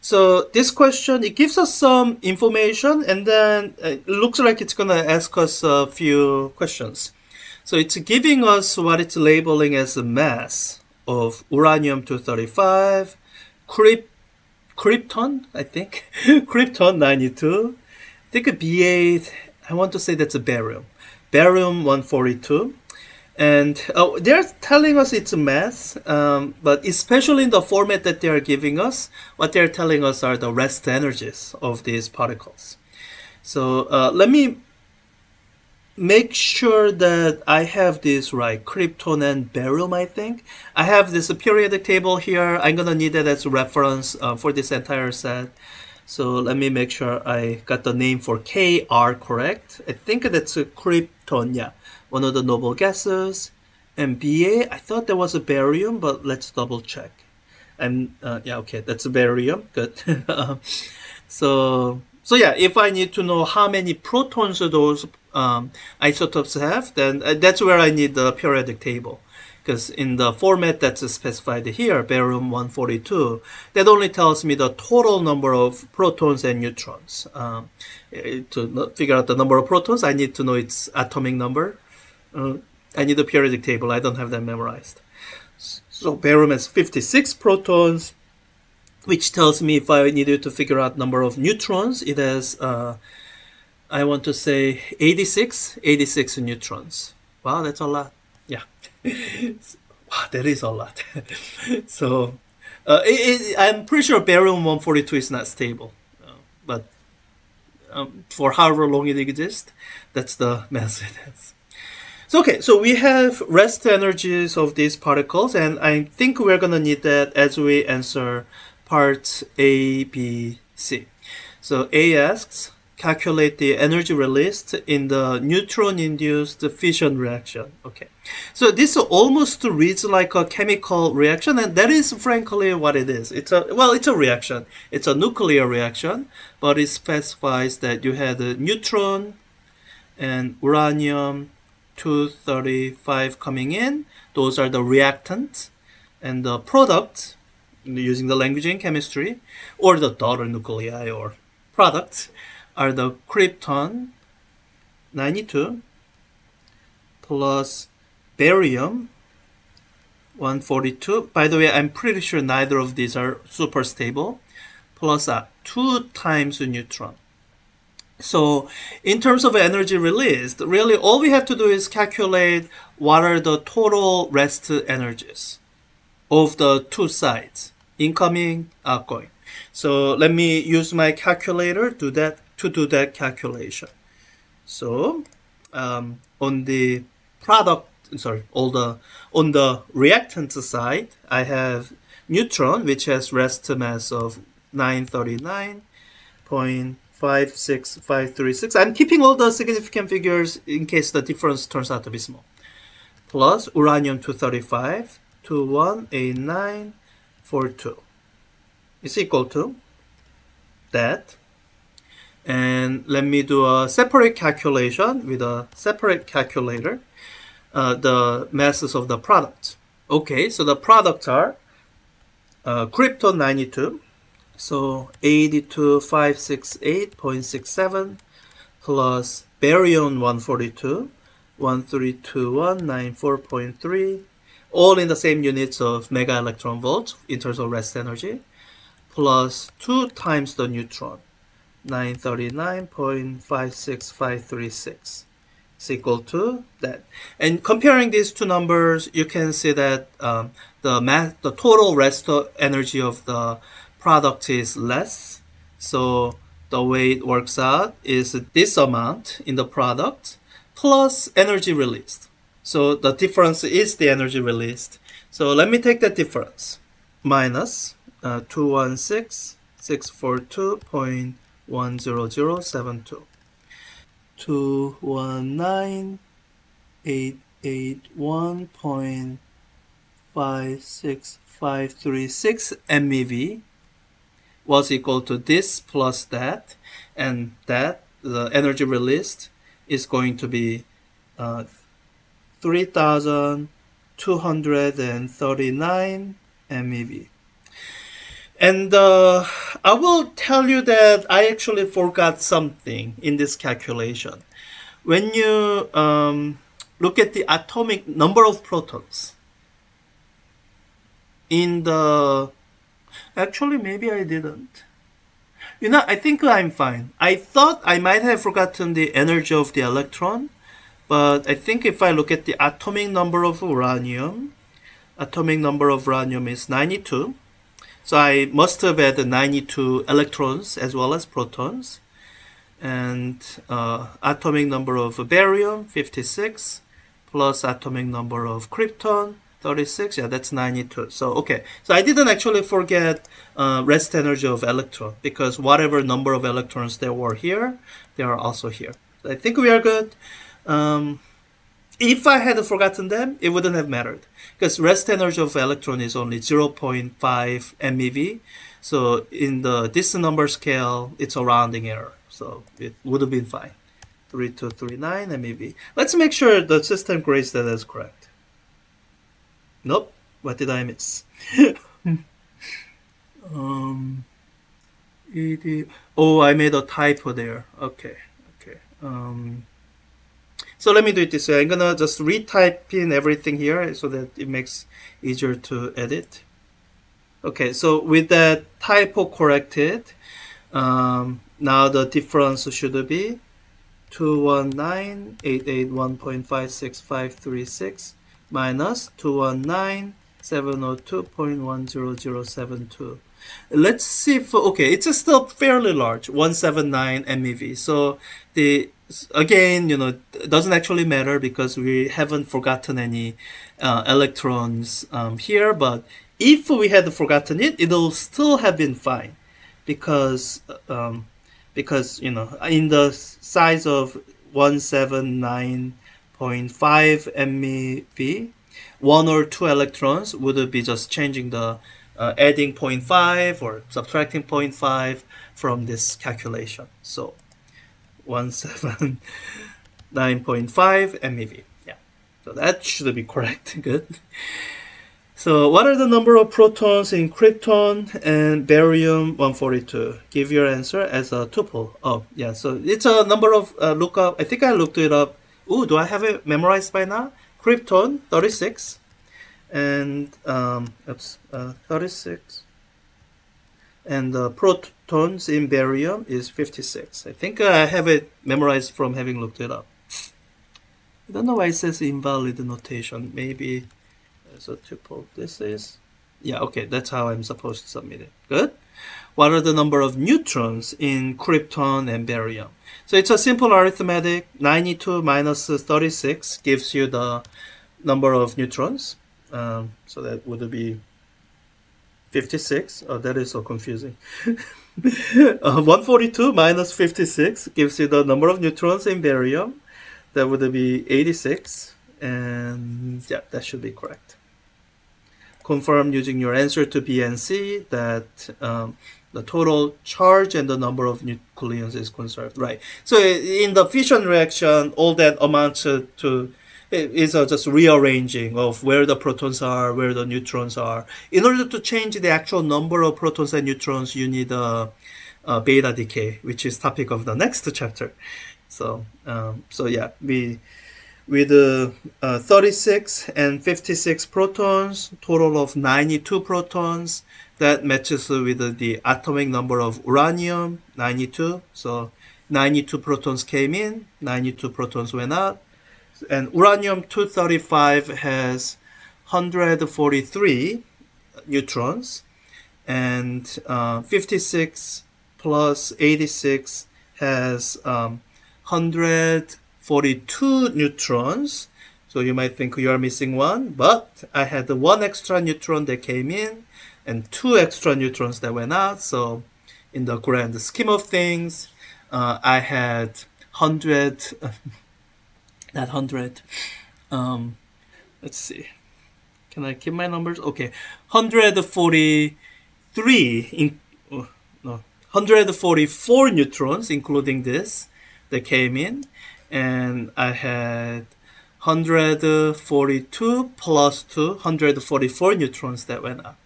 So this question, it gives us some information and then it looks like it's gonna ask us a few questions. So it's giving us what it's labeling as a mass of uranium-235, crypt, krypton, I think, krypton-92, I think a B8, I want to say that's a barium, barium-142, and uh, they're telling us it's a um, but especially in the format that they are giving us, what they're telling us are the rest energies of these particles. So uh, let me make sure that I have this right, krypton and barium, I think. I have this periodic table here. I'm gonna need that as a reference uh, for this entire set. So let me make sure I got the name for KR correct. I think that's a krypton, yeah one of the noble gases. And BA, I thought there was a barium, but let's double check. And uh, yeah, okay, that's a barium. Good. so so yeah, if I need to know how many protons those um, isotopes have, then uh, that's where I need the periodic table. Because in the format that's specified here, barium 142, that only tells me the total number of protons and neutrons. Um, eh, to figure out the number of protons, I need to know its atomic number. Uh, I need a periodic table. I don't have that memorized. So barium has 56 protons, which tells me if I needed to figure out number of neutrons, it has, uh, I want to say 86, 86 neutrons. Wow, that's a lot. Yeah. wow, that is a lot. so uh, it, it, I'm pretty sure barium 142 is not stable, uh, but um, for however long it exists, that's the mass it has. So, okay, so we have rest energies of these particles, and I think we're going to need that as we answer part A, B, C. So A asks, calculate the energy released in the neutron-induced fission reaction. Okay, so this almost reads like a chemical reaction, and that is frankly what it is. It's a well, it's a reaction. It's a nuclear reaction, but it specifies that you had a neutron and uranium 235 coming in. Those are the reactants and the product using the language in chemistry or the daughter nuclei or products are the krypton 92 plus barium 142 by the way i'm pretty sure neither of these are super stable plus a 2 times a neutron so in terms of energy released, really all we have to do is calculate what are the total rest energies of the two sides, incoming, outgoing. So let me use my calculator to that to do that calculation. So um, on the product, sorry, all the on the reactant side, I have neutron, which has rest mass of 939. 56536. I'm keeping all the significant figures in case the difference turns out to be small. Plus uranium-235, 218942 is equal to that. And let me do a separate calculation with a separate calculator, uh, the masses of the products. Okay, so the products are uh, krypton 92, so 82568.67 plus barium 142, 132.194.3, all in the same units of mega electron volt in terms of rest energy, plus 2 times the neutron, 939.56536 is equal to that. And comparing these two numbers, you can see that um, the the total rest energy of the product is less. So the way it works out is this amount in the product plus energy released. So the difference is the energy released. So let me take that difference. Minus uh, 216,642.10072. 219,881.56536 MeV was equal to this plus that, and that, the energy released, is going to be uh, 3,239 MeV. And uh, I will tell you that I actually forgot something in this calculation. When you um, look at the atomic number of protons in the actually maybe I didn't. You know, I think I'm fine. I thought I might have forgotten the energy of the electron, but I think if I look at the atomic number of uranium, atomic number of uranium is 92. So I must have had 92 electrons as well as protons. And uh, atomic number of barium, 56, plus atomic number of krypton, 36 yeah that's 92 so okay. So i didn't actually forget uh, rest energy of electron because whatever number of electrons there were here they are also here. I think we are good. Um, if i had forgotten them it wouldn't have mattered because rest energy of electron is only 0.5 mev so in the this number scale it's a rounding error. So it would have been fine. 3239 mev let's make sure the system grades that as correct Nope. What did I miss? um, it, oh, I made a typo there. Okay. Okay. Um, so let me do it this way. I'm gonna just retype in everything here so that it makes easier to edit. Okay, so with that typo corrected, um, now the difference should be 219.881.56536 minus 219.702.10072. Let's see if, okay, it's still fairly large, 179 MeV. So the, again, you know, it doesn't actually matter because we haven't forgotten any uh, electrons um, here, but if we had forgotten it, it'll still have been fine because, um, because, you know, in the size of 179 0.5 MeV, one or two electrons would be just changing the uh, adding 0.5 or subtracting 0.5 from this calculation. So 179.5 MeV. Yeah, so that should be correct. Good. So what are the number of protons in krypton and barium 142? Give your answer as a tuple. Oh, yeah. So it's a number of uh, lookup. I think I looked it up Ooh, do I have it memorized by now? Krypton 36 and um, oops, uh, 36 and the protons in barium is 56. I think I have it memorized from having looked it up. I don't know why it says invalid notation. Maybe there's a tuple. This is, yeah, okay, that's how I'm supposed to submit it. Good. What are the number of neutrons in krypton and barium? So it's a simple arithmetic. 92 minus 36 gives you the number of neutrons. Um, so that would be 56. Oh, that is so confusing. uh, 142 minus 56 gives you the number of neutrons in barium. That would be 86. And yeah, that should be correct. Confirm using your answer to BNC that um, the total charge and the number of nucleons is conserved, right? So in the fission reaction, all that amounts to is just rearranging of where the protons are, where the neutrons are. In order to change the actual number of protons and neutrons, you need a, a beta decay, which is topic of the next chapter. So, um, so yeah, we with uh, 36 and 56 protons, total of 92 protons, that matches with the atomic number of uranium, 92. So 92 protons came in, 92 protons went out. And uranium-235 has 143 neutrons. And uh, 56 plus 86 has um, 142 neutrons. So you might think you are missing one, but I had one extra neutron that came in and two extra neutrons that went out. So in the grand scheme of things, uh, I had 100, not 100, um, let's see, can I keep my numbers? Okay, 143 in, oh, no, 144 neutrons, including this, that came in, and I had 142 plus 2, 144 neutrons that went up.